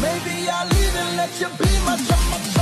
Maybe I'll even let you be my chumma